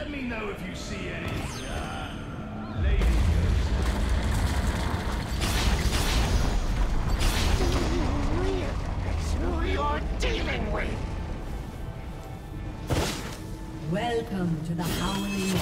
Let me know if you see any, uh, ladies. Who you're dealing with? Welcome to the Howling